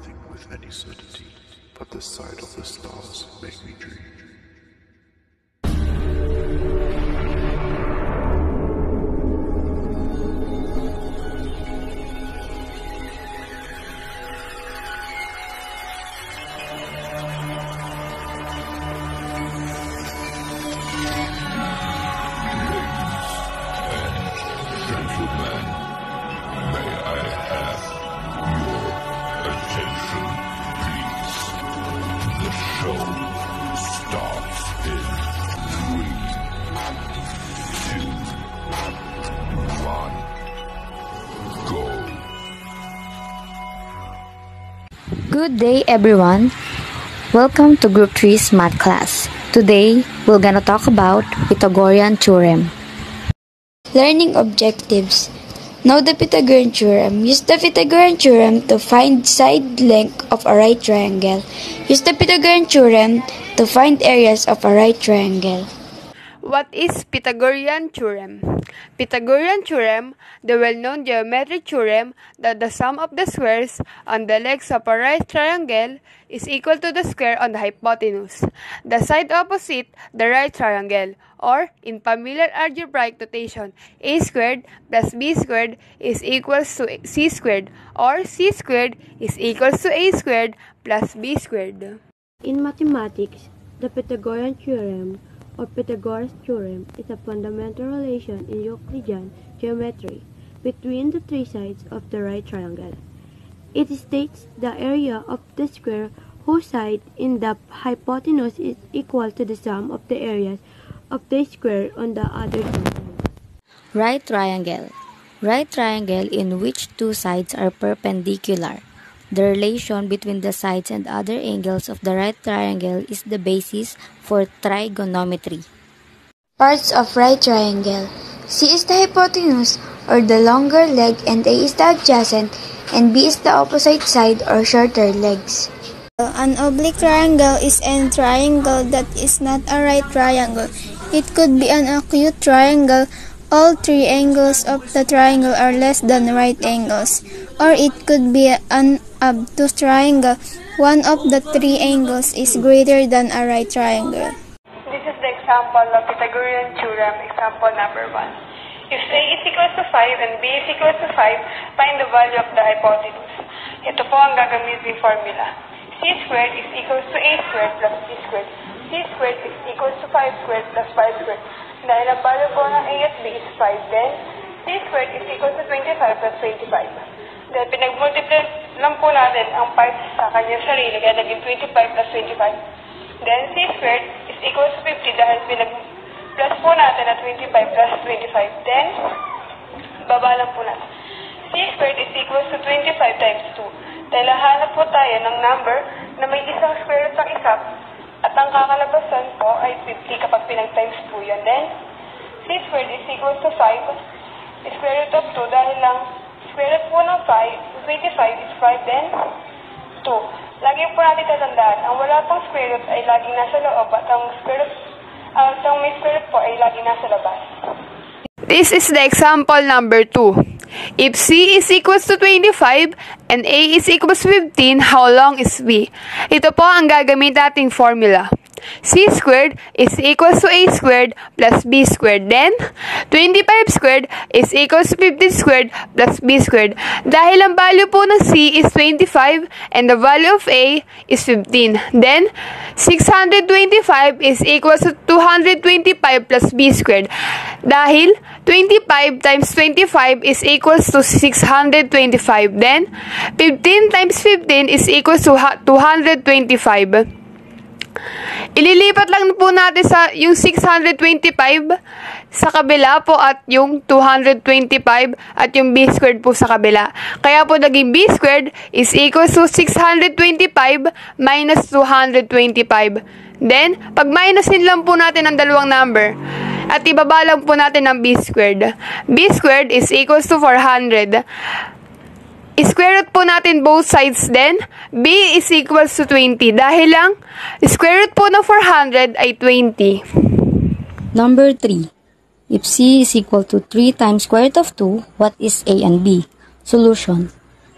nothing with any certainty, but the sight of the stars make me dream. Good day everyone. Welcome to Group 3's math class. Today, we're gonna talk about Pythagorean theorem. Learning objectives. Know the Pythagorean theorem. Use the Pythagorean theorem to find side length of a right triangle. Use the Pythagorean theorem to find areas of a right triangle. What is Pythagorean theorem? Pythagorean theorem, the well-known geometric theorem that the sum of the squares on the legs of a right triangle is equal to the square on the hypotenuse, the side opposite the right triangle, or in familiar algebraic notation, a squared plus b squared is equals to c squared, or c squared is equals to a squared plus b squared. In mathematics, the Pythagorean theorem or Pythagoras theorem is a fundamental relation in Euclidean geometry between the three sides of the right triangle. It states the area of the square whose side in the hypotenuse is equal to the sum of the areas of the square on the other two sides. Right triangle. Right triangle in which two sides are perpendicular. The relation between the sides and other angles of the right triangle is the basis for trigonometry. Parts of right triangle. C is the hypotenuse or the longer leg and A is the adjacent and B is the opposite side or shorter legs. An oblique triangle is a triangle that is not a right triangle. It could be an acute triangle. All three angles of the triangle are less than right angles. Or it could be an obtuse triangle. One of the three angles is greater than a right triangle. This is the example of Pythagorean theorem, example number 1. If A is equal to 5 and B is equal to 5, find the value of the hypotenuse. Ito po ang gagamitin formula. C squared is equal to A squared plus B squared. C squared is equal to 5 squared plus 5 squared. Dahil ang value po ng A at B is 5, then C squared is equal to 25 plus 25. Dahil pinag-multiply lang po natin ang 5 sa kanyang sarili, kaya naging 25 plus 25. Then C squared is equal to 50 dahil pinag-plus po natin na 25 plus 25. Then, baba lang po natin. C squared is equal to 25 times 2. Dahil hahanap po tayo ng number na may isang square root ang isa at ang kakalabasan po ay 50 kapag pinag-times po yun. Then, C squared is equal to 5 square root of 2 dahil lang square root po ng 5, 25 is 5, then 2. Lagi po natin tatandaan, ang wala pang square root ay laging nasa loob at ang square root, uh, ang may square root po ay laging nasa labas. This is the example number 2. If C is equals to 25 and A is equals to 15, how long is B? Ito po ang gagamit nating formula. C squared is equals to A squared plus B squared. Then, 25 squared is equals to 15 squared plus B squared. Dahil ang value po ng C is 25 and the value of A is 15. Then, 625 is equals to 225 plus B squared. Dahil 25 times 25 is equals to 625. Then, 15 times 15 is equals to 225. Ililipat lang po natin sa yung 625 sa kabila po at yung 225 at yung b squared po sa kabila. Kaya po naging b squared is equals to 625 minus 225. Then, pag minusin lang po natin ang dalawang number, at ibaba lang po natin ang b squared. b squared is equals to 400. Square root po natin both sides then. B is equals to 20. Dahil lang, square root po ng 400 ay 20. Number 3. If C is equal to 3 times square root of 2, what is A and B? Solution.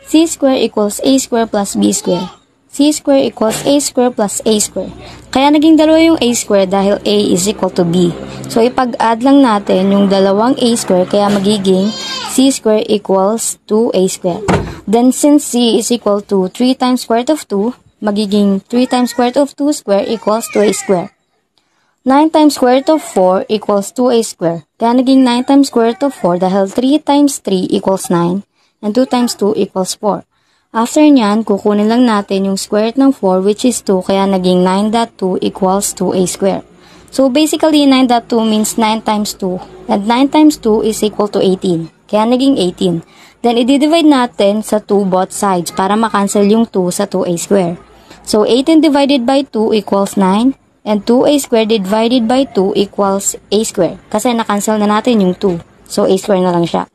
c square equals a square plus b square. c square equals a square plus a square. Kaya naging dalawa yung a square dahil a is equal to b. So ipag-add lang natin yung dalawang a square kaya magiging c square equals 2a square. Then since c is equal to 3 times square root of 2, magiging 3 times square root of 2 square equals 2a square. 9 times square root of 4 equals 2a square. Kaya naging 9 times square root of 4 dahil 3 times 3 equals 9 and 2 times 2 equals 4. After nyan, kukunin lang natin yung square root ng 4 which is 2 kaya naging 9.2 equals 2a square. So basically 9.2 means 9 times 2 and 9 times 2 is equal to 18. Kaya naging 18. Then i-divide natin sa 2 both sides para makancel yung 2 sa 2a square. So 18 divided by 2 equals 9 and 2a square divided by 2 equals a square. Kasi nakancel na natin yung 2. So a square na lang siya.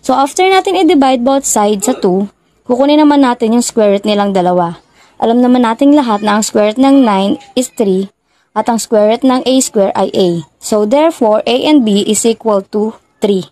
So after natin i-divide both sides sa 2, Kukunin naman natin yung square root nilang dalawa. Alam naman nating lahat na ang square root ng 9 is 3 at ang square root ng a square ay a. So therefore, a and b is equal to 3.